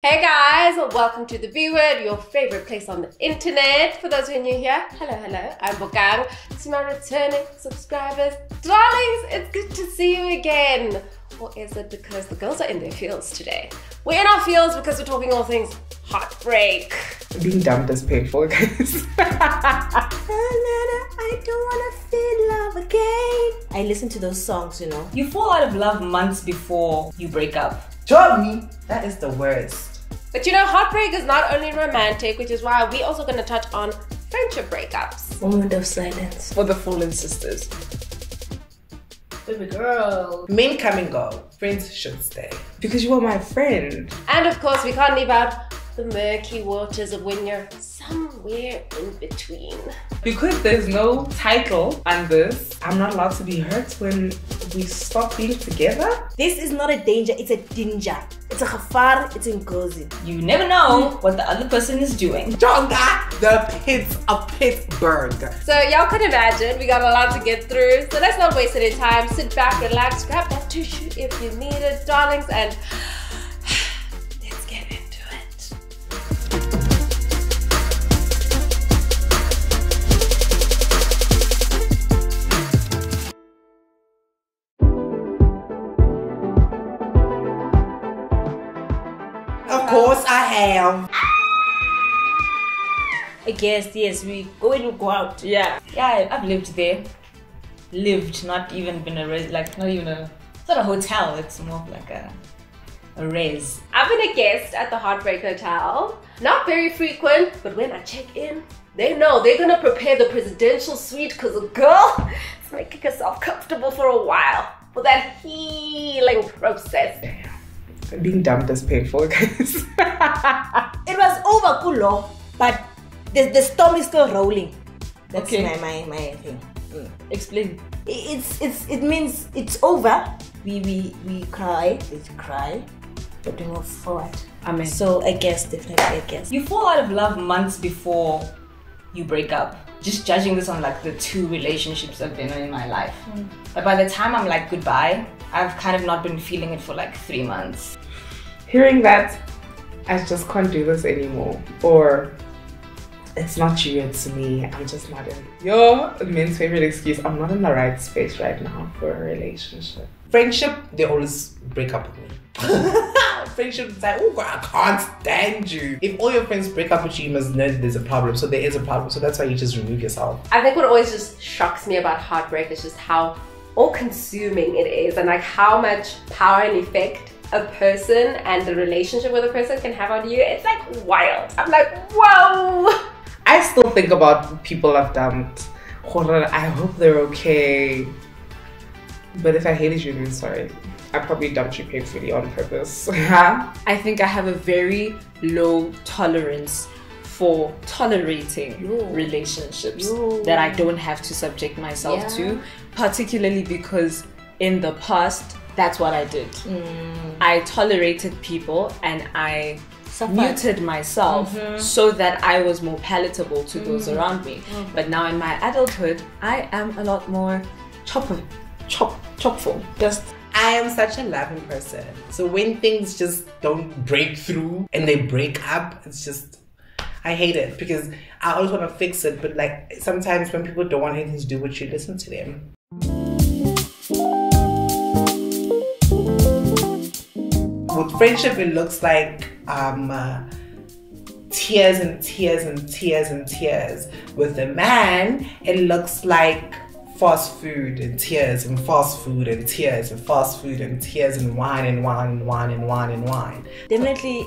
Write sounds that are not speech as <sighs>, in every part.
Hey guys, welcome to the B Word, your favorite place on the internet. For those who are new here, hello, hello, I'm Bokang. To my returning subscribers, darlings, it's good to see you again. Or is it because the girls are in their fields today? We're in our fields because we're talking all things heartbreak. Being dumped is painful, guys. <laughs> I don't wanna feel love again. I listen to those songs, you know. You fall out of love months before you break up. Job me, that is the worst. But you know, heartbreak is not only romantic, which is why we're also going to touch on friendship breakups. Moment of silence. For the fallen sisters. Baby girl. Men come and go. Friends should stay. Because you are my friend. And of course, we can't leave out the murky waters of when you're somewhere in between. Because there's no title on this, I'm not allowed to be hurt when we stop being together. This is not a danger, it's a danger. It's a gevaar, it's ingozi. You never know what the other person is doing. Jonga, the pits of Pittsburgh. So y'all can imagine we got a lot to get through. So let's not waste any time. Sit back, relax, grab that tissue if you need it, darlings, and I have. I guess, yes, we go in, we go out. Yeah, yeah. I've lived there. Lived, not even been a res, like not even a. It's not a hotel. It's more of like a a res. I've been a guest at the Heartbreak Hotel. Not very frequent, but when I check in, they know they're gonna prepare the presidential suite because a girl is making herself comfortable for a while for that healing process. Being dumped is painful, guys. It was over, Kulo, but the, the storm is still rolling. That's Okay. my, my, my thing. Mm. Explain. It's, it's, it means it's over. We, we, we cry, we cry, but we move forward. Amen. So I guess, definitely, I guess. You fall out of love months before you break up. Just judging this on like the two relationships I've been in in my life. Mm. But by the time I'm like goodbye, I've kind of not been feeling it for like three months. Hearing that, I just can't do this anymore. Or it's not you, it's me. I'm just not in your men's favorite excuse. I'm not in the right space right now for a relationship. Friendship, they always break up with me. <laughs> Friendship is like, oh, God, I can't stand you. If all your friends break up with you, you must know that there's a problem. So there is a problem. So that's why you just remove yourself. I think what always just shocks me about heartbreak is just how all consuming it is and like how much power and effect a person and the relationship with a person can have on you. It's like wild. I'm like, whoa! I still think about people I've dumped. Hold on, I hope they're okay. But if I hated you, then sorry. I probably dumped you painfully on purpose. <laughs> I think I have a very low tolerance for tolerating Yo. relationships Yo. that I don't have to subject myself Yeah. to, particularly because in the past, that's what I did. Mm. I tolerated people and I Suffered. muted myself mm-hmm. so that I was more palatable to those mm. around me. Mm. But now in my adulthood, I am a lot more chop chop chopful. Just I am such a loving person. So when things just don't break through and they break up, it's just I hate it because I always want to fix it, but like sometimes when people don't want anything to do with you, listen to them. With friendship, it looks like um, uh, tears and tears and tears and tears. With a man, it looks like fast food and tears and fast food and tears and fast food and tears and wine and wine and wine and wine and wine. Definitely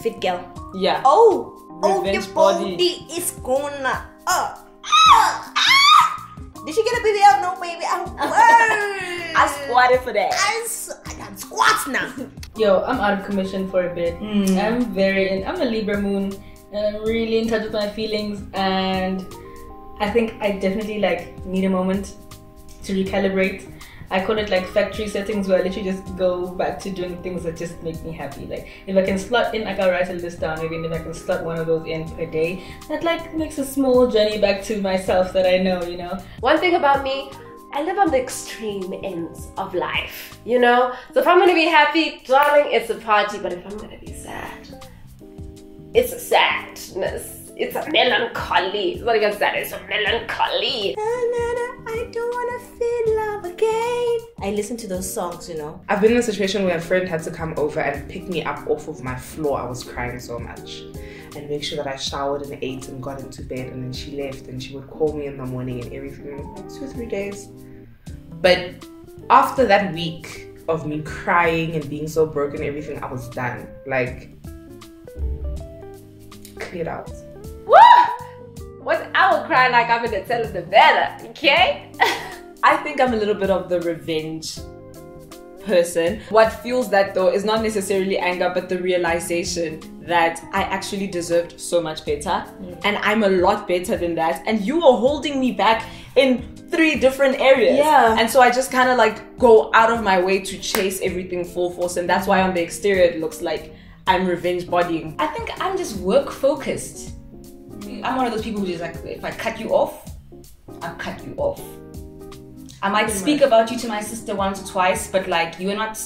fit girl. yeah. Oh, oh, Revenge the body. body is gonna. Ah. Did she get a baby out? No, baby out. <laughs> I squatted for that. I got squats now. <laughs> Yo, I'm out of commission for a bit. I'm very in. I'm a Libra moon, and I'm really in touch with my feelings. And I think I definitely like need a moment to recalibrate. I call it like factory settings where I literally just go back to doing things that just make me happy. Like if I can slot in, like I'll write a list down. Maybe if I can slot one of those in per day, that like makes a small journey back to myself that I know. You know. One thing about me, I live on the extreme ends of life, you know? So if I'm gonna be happy, darling, it's a party, but if I'm gonna be sad, it's a sadness. It's a melancholy. It's not even sad, it's a melancholy. I don't wanna feel love again. I listen to those songs, you know. I've been in a situation where a friend had to come over and pick me up off of my floor. I was crying so much. And make sure that I showered and ate and got into bed. And then she left and she would call me in the morning and everything. Like two, three days. But after that week of me crying and being so broken, everything, I was done. Like, cleared out. I will cry like I'm in a telenovela, okay? <laughs> I think I'm a little bit of the revenge person. What fuels that though is not necessarily anger, but the realization that I actually deserved so much better. Mm. And I'm a lot better than that. And you are holding me back in three different areas. Yeah. And so I just kind of like go out of my way to chase everything full force. And that's why on the exterior it looks like I'm revenge bodying. I think I'm just work focused. I'm one of those people who just like, if I cut you off, I'll cut you off. I might speak about you to my sister once or twice, but like, you are not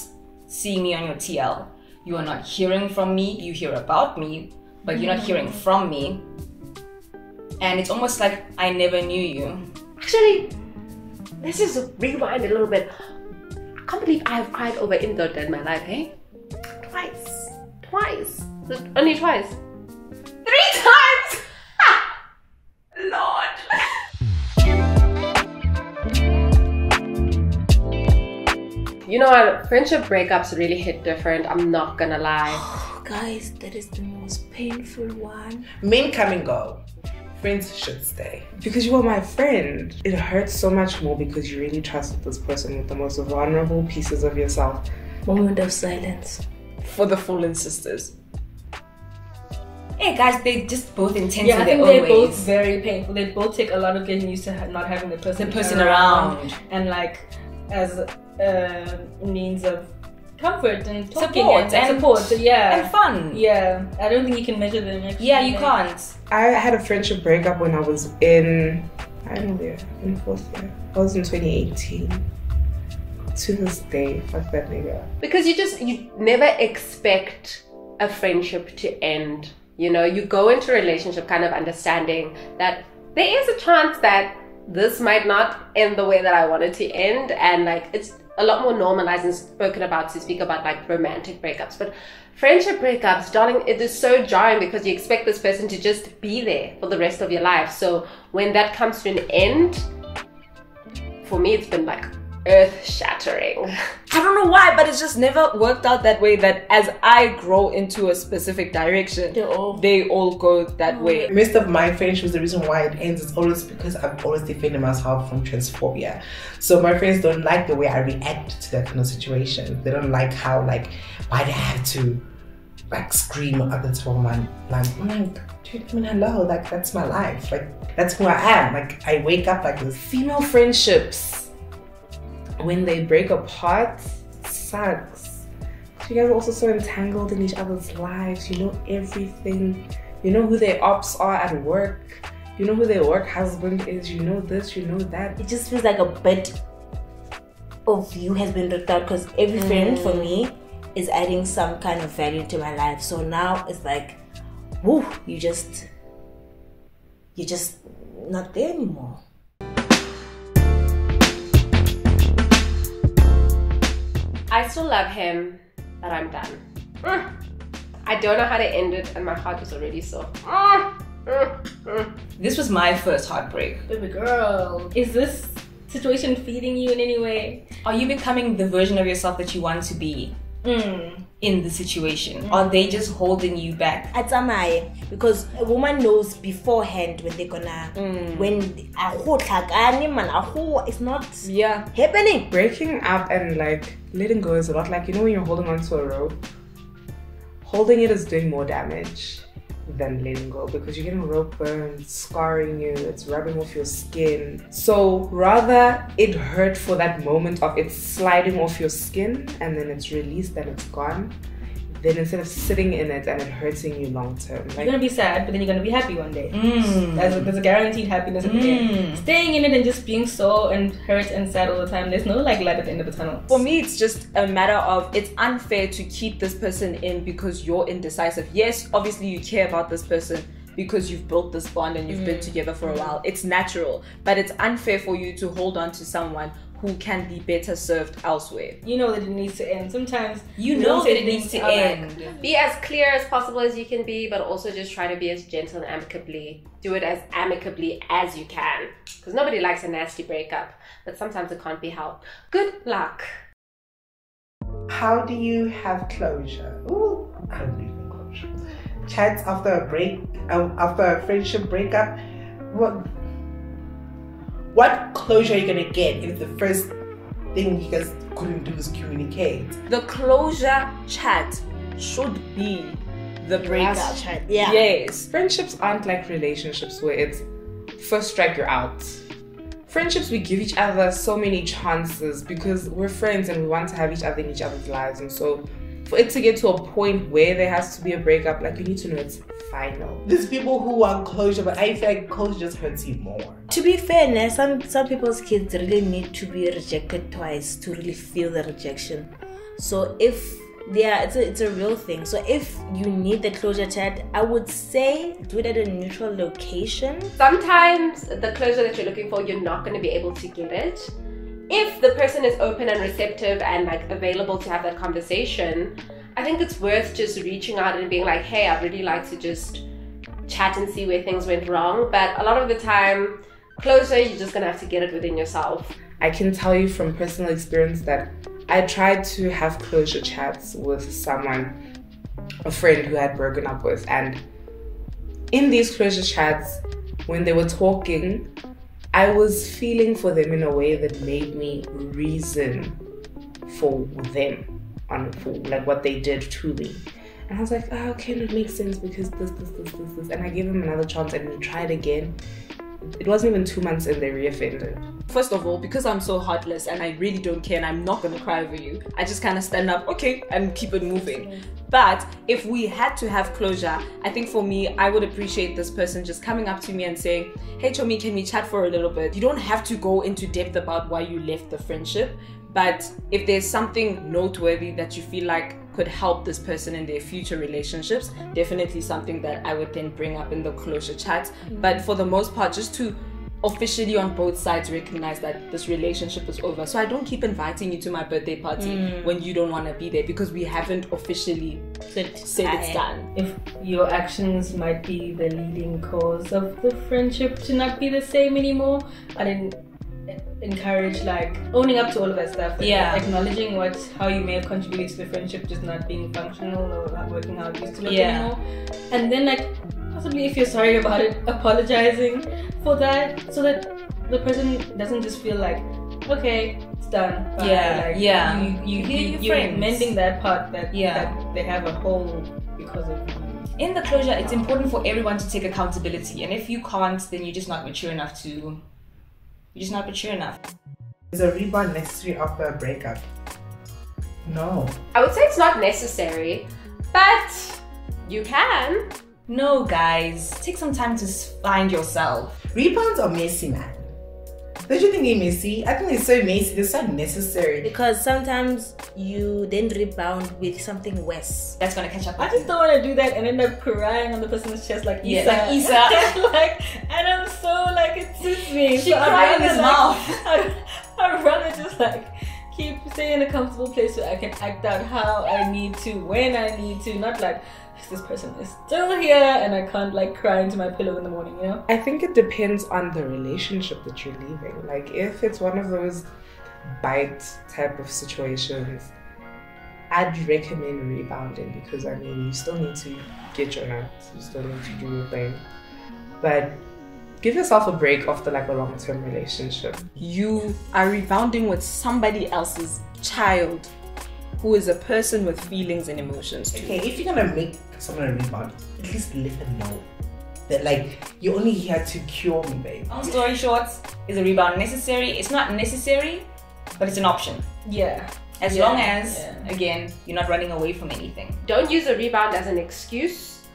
seeing me on your TL. You are not hearing from me. You hear about me, but you're not hearing from me. And it's almost like I never knew you. Actually, let's just rewind a little bit. I can't believe I have cried over Indot in my life, eh? Twice. Twice. Only twice. Three times! You know what? Friendship breakups really hit different. I'm not gonna lie. Oh, <sighs> guys, that is the most painful one. Men come and go. Friends should stay. Because you are my friend. It hurts so much more because you really trusted this person with the most vulnerable pieces of yourself. Moment of silence. For the fallen sisters. Hey guys, they just both intense Yeah, in I think they're both very painful. They both take a lot of getting used to not having the person, The person around. and like as a means of comfort and talking Support and, and- support. Yeah, And fun. yeah. I don't think you can measure them. Actually. Yeah, you can't. I had a friendship breakup when I was in, I don't know, year, in fourth year. I was in 2018. To this day, fuck that nigga. because you just you never expect a friendship to end you know you go into a relationship kind of understanding that there is a chance that this might not end the way that i want it to end and like it's a lot more normalized and spoken about to speak about like romantic breakups. But friendship breakups darling it is so jarring because you expect this person to just be there for the rest of your life. So when that comes to an end for me it's been like earth shattering I don't know why, but it's just never worked out that way. That as I grow into a specific direction, They all- they all go that oh. way. Most of my friendships, the reason why it ends is always because I've always defended myself from transphobia. So my friends don't like the way I react to that kind of situation. They don't like how like why do I have to like scream at the top of my lungs. I'm like, dude, I mean hello, like that's my life. Like that's who I am. Like I wake up like this. Female friendships, when they break apart, sucks. You guys are also so entangled in each other's lives. You know everything. You know who their ops are at work. You know who their work husband is. You know this. You know that. It just feels like a bit of you has been ripped out because every friend for mm. me is adding some kind of value to my life. So now it's like, whoo, you just, you're just not there anymore. I still love him, but I'm done. Mm. I don't know how to end it, and my heart is already sore. Mm. Mm. Mm. This was my first heartbreak. Baby girl, is this situation feeding you in any way? Are you becoming the version of yourself that you want to be Mm. in the situation? Are they just holding you back? At Amaye, because a woman knows beforehand when they're gonna, when aho tlhakane, man, aho, it's not Yeah. happening. Breaking up and like letting go is a lot like you know when you're holding on to a rope. Holding it is doing more damage than letting go because you're getting rope burns, scarring you, it's rubbing off your skin. So rather it hurt for that moment of it sliding off your skin and then it's released and it's gone then instead of sitting in it and it hurting you long term, You're gonna be sad, but then you're gonna be happy one day. Mm. There's, a, there's a guaranteed happiness at the end. Mm. Staying in it and just being so and hurt and sad all the time, there's no like light at the end of the tunnel. For me, it's just a matter of it's unfair to keep this person in because you're indecisive. Yes, obviously you care about this person because you've built this bond and you've been together for a while. It's natural, but it's unfair for you to hold on to someone who can be better served elsewhere. You know that it needs to end. Sometimes You know that it things needs to are like- end. Be as clear as possible as you can be, but also just try to be as gentle and amicably. Do it as amicably as you can. Because nobody likes a nasty breakup, but sometimes it can't be helped. Good luck. How do you have closure? Ooh, I don't believe in closure. Chats after a break, uh, after a friendship breakup. What? What closure are you gonna get if the first thing you guys couldn't do is communicate? The closure chat should be the breakup. Last chat. Yeah. Yes. friendships aren't like relationships where it's first strike you're out. Friendships we give each other so many chances because we're friends and we want to have each other in each other's lives and so for it to get to a point where there has to be a breakup, like you need to know it's final. There's people who want closure, but I feel like closure just hurts you more. To be fair, now, some some people's kids really need to be rejected twice to really feel the rejection. So if yeah, it's a it's a real thing. So if you need the closure chat, I would say do it at a neutral location. Sometimes the closure that you're looking for, you're not going to be able to get it. If the person is open and receptive and like available to have that conversation, I think it's worth just reaching out and being like, hey, I'd really like to just chat and see where things went wrong. But a lot of the time, closure, you're just to have to get it within yourself. I can tell you from personal experience that I tried to have closure chats with someone, a friend who had broken up with, and in these closure chats, when they were talking, I was feeling for them in a way that made me reason for them on for like what they did to me. And I was like, oh, okay, it makes sense because this, this, this, this, this. And I gave them another chance and we tried again. It wasn't even two months and they reoffended. First of all, because I'm so heartless and I really don't care and I'm not gonna cry over you, I just kind of stand up, okay, and keep it moving. But if we had to have closure, I think for me, I would appreciate this person just coming up to me and saying, Hey, Chomi, can we chat for a little bit? You don't have to go into depth about why you left the friendship, but if there's something noteworthy that you feel like could help this person in their future relationships, definitely something that I would then bring up in the closure chat. Mm-hmm. But for the most part, just to officially on both sides recognize that this relationship is over. So I don't keep inviting you to my birthday party mm. when you don't want to be there because we haven't officially said it's done. if your actions might be the leading cause of the friendship to not be the same anymore, I didn't encourage like owning up to all of that stuff. and Yeah. Acknowledging what how you may have contributed to the friendship just not being functional or not working how it used to look Yeah. anymore. And then like possibly if you're sorry about it, <laughs> apologizing for that so that the person doesn't just feel like, okay, it's done. Bye. Yeah, like, yeah. You you, Hear you your you're mending that part that Yeah. that they have a hole because of you. In the closure, it's important for everyone to take accountability, and if you can't, then you're just not mature enough to. You're just not mature enough. Is a rebound necessary after a breakup? No. I would say it's not necessary, but you can. No, guys, take some time to find yourself. Rebounds are messy, man. Don't you think they're messy? I think they're so messy. They're so necessary. Because sometimes you then rebound with something worse. That's gonna catch up. I just you. don't want to do that and end up crying on the person's chest like Yeah, Issa. like Issa. <laughs> like, and I'm so like it suits me. She so cried in his like, mouth. <laughs> I'd, I'd rather just like keep stay in a comfortable place where I can act out how I need to, when I need to, not like this person is still here and I can't like cry into my pillow in the morning, you know? I think it depends on the relationship that you're leaving. Like, if it's one of those bite type of situations, I'd recommend rebounding because I mean, you still need to get your nuts, you still need to do your thing. But give yourself a break after like a long term relationship. You are rebounding with somebody else's child who is a person with feelings and emotions too. Okay, if you're gonna make someone a rebound, at least let them know that like you're only here to cure me, babe. Long story short, is a rebound necessary? It's not necessary, but it's an option. Yeah. As Yeah, long as, yeah. again, you're not running away from anything. Don't use a rebound as an excuse.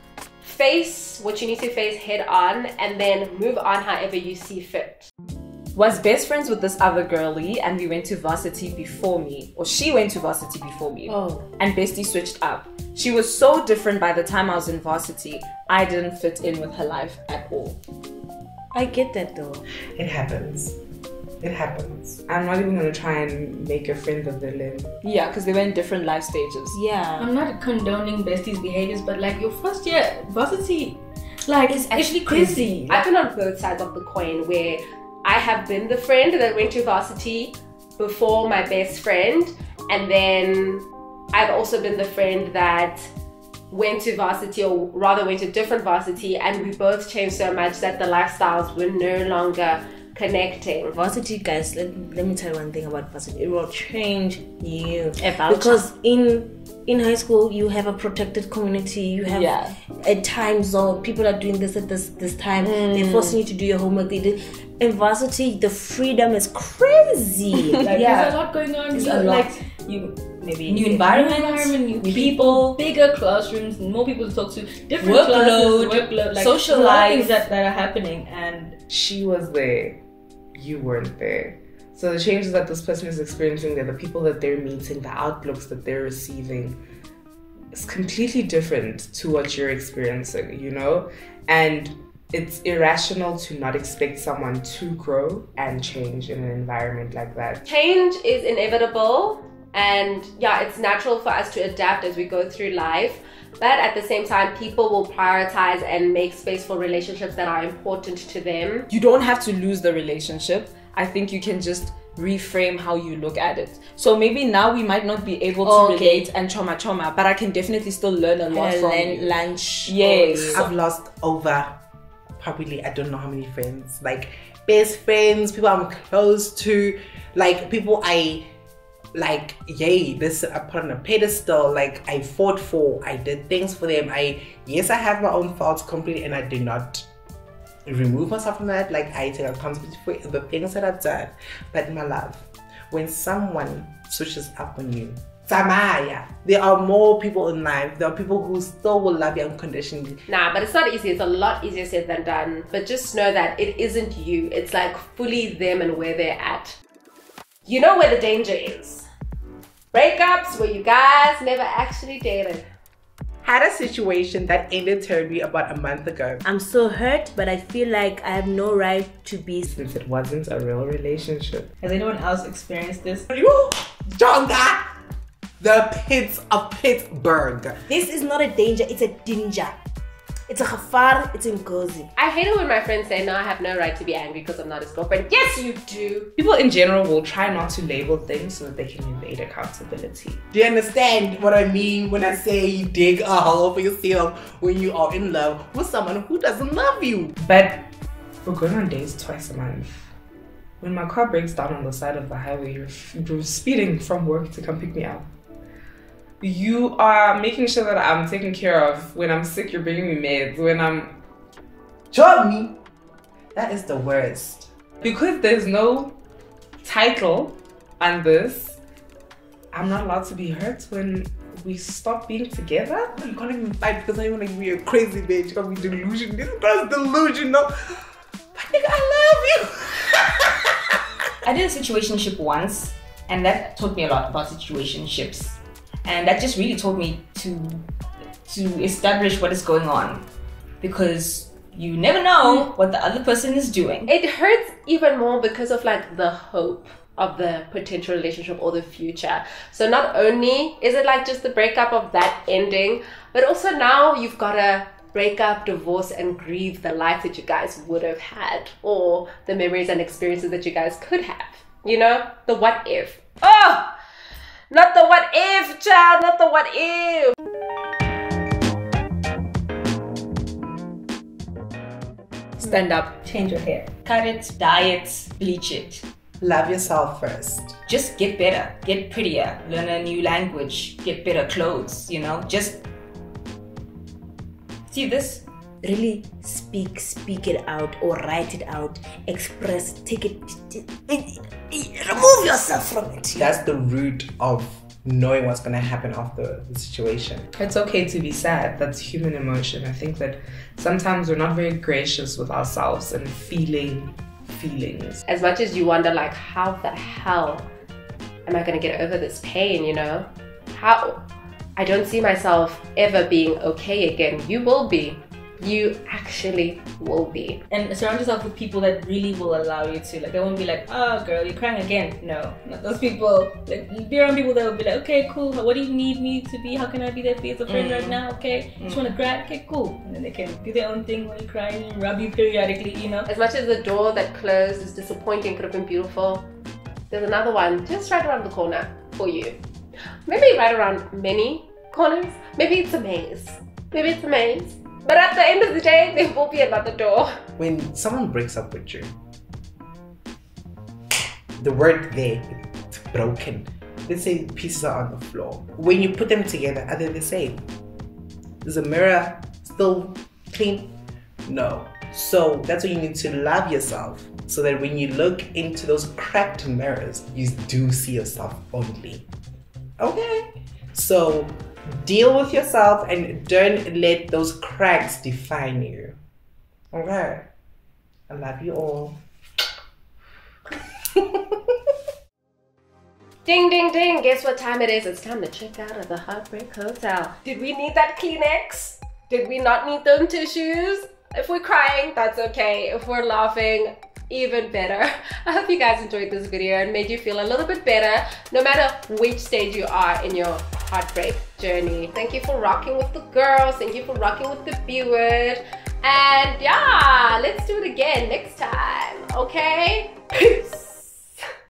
Face what you need to face head on and then move on however you see fit. Was best friends with this other girlie and we went to varsity before me or she went to varsity before me Oh. and bestie switched up she was so different by the time i was in varsity i didn't fit in with her life at all I get that though. It happens. It happens. I'm not even gonna try and make a friend of the villain. yeah because they were in different life stages Yeah. I'm not condoning besties' behaviors, but like your first year varsity, like It's actually it's crazy. I've been on both sides of the coin where I have been the friend that went to varsity before my best friend, and then I've also been the friend that went to varsity or rather went to different varsity and we both changed so much that the lifestyles were no longer connecting. Varsity guys, let, let me tell you one thing about varsity. It will change you. Because in in high school you have a protected community, you have Yeah. a time zone, people are doing this at this this time, they're mm. forcing you to do your homework. They do in varsity the freedom is crazy. <laughs> like Yeah. there's a lot going on. You, a lot. Like you maybe New environment, environment, new people, people. bigger classrooms, more people to talk to, different Workload, classes, workload, like social a lot of things that, that are happening, and She was there, you weren't there. So the changes that this person is experiencing the people that they're meeting, the outlooks that they're receiving, is completely different to what you're experiencing, you know? And it's irrational to not expect someone to grow and change in an environment like that. Change is inevitable and yeah, it's natural for us to adapt as we go through life. But at the same time, people will prioritize and make space for relationships that are important to them. you don't have to lose the relationship. I think you can just reframe how you look at it. So maybe now we might not be able to Okay. relate and trauma trauma, but i can definitely still learn a lot from Lan- you. lunch. yes. I've lost over probably I don't know how many friends, like best friends, people I'm close to, like people I like yay this I put on a pedestal like I fought for I did things for them I yes I have my own faults completely and I do not remove myself from that like I take accountability for the things that I've done but my love when someone switches up on you Samaya, there are more people in life. There are people who still will love you unconditionally. Nah, but it's not easy. It's a lot easier said than done. But just know that it isn't you. It's like fully them and where they're at. You know where the danger is. Breakups where you guys never actually dated. Had a situation that ended terribly about a month ago. I'm so hurt, but I feel like I have no right to be. Since it wasn't a real relationship. has anyone else experienced this? You, Jonga, the pits of Pittsburgh. This is not a danger, it's a danger. It's a gevaar, it's ngozi. I hate it when my friends say, no, I have no right to be angry because I'm not his girlfriend. Yes, you do. People in general will try not to label things so that they can evade accountability. Do you understand what I mean when I say you dig a hole for yourself when you are in love with someone who doesn't love you? But we're going on dates twice a month. When my car breaks down on the side of the highway, you're, you're speeding from work to come pick me up. You are making sure that I'm taken care of. When I'm sick, you're bringing me meds. When I'm. Join me. That is the worst. Because there's no title on this, I'm not allowed to be hurt when we stop being together. You can't even fight because I want to give you a crazy bitch. You can't be delusional. This girl's delusional. But nigga, I love you. <laughs> I did a situationship once, and that taught me a lot about situationships, and that just really told me to to establish what is going on, because you never know mm. what the other person is doing. It hurts even more because of like the hope of the potential relationship or the future. So not only is it like just the breakup of that ending, but also now you've got to break up, divorce, and grieve the life that you guys would have had or the memories and experiences that you guys could have. You know? The what if. Oh! Not the what if, child, not the what if. stand up Change your hair. Cut it, dye it, bleach it. Love yourself first. Just get better, get prettier, learn a new language, get better clothes. You know, just see this. Really speak, speak it out or write it out, express, take it, remove yourself from it. That's the root of knowing what's going to happen after the situation. It's okay to be sad. That's human emotion. I think that sometimes we're not very gracious with ourselves and feeling feelings. As much as you wonder, like, how the hell am I gonna get over this pain, you know? How? I don't see myself ever being okay again. You will be you actually will be. And surround yourself with people that really will allow you to. Like, they won't be like, oh, girl, you're crying again. No, not those people. Like, be around people that will be like, okay, cool. What do you need me to be? How can I be there for you as a friend mm. right now? Okay, mm. just want to cry. Okay, cool. And then they can do their own thing when you're crying and rub you periodically, you know? As much as the door that closed is disappointing, could have been beautiful, there's another one just right around the corner for you. Maybe right around many corners. Maybe it's a maze. Maybe it's a maze. But at the end of the day, there will be another door. When someone breaks up with you, the word there, it's broken. Let's say pieces are on the floor. When you put them together, are they the same? Is the mirror still clean? No. So that's why you need to love yourself so that when you look into those cracked mirrors, you do see yourself only. Okay? So Deal with yourself and don't let those cracks define you. Okay. I love you all. <laughs> ding, ding, ding. Guess what time it is? It's time to check out of the Heartbreak Hotel. Did we need that Kleenex? Did we not need them tissues? If we're crying, that's okay. If we're laughing, even better. <laughs> I hope you guys enjoyed this video and made you feel a little bit better no matter which stage you are in your heartbreak journey. Thank you for rocking with the girls. Thank you for rocking with the viewers. And yeah, let's do it again next time, okay? <laughs> Peace.